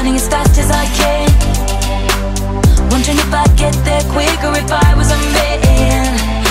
running as fast as I can.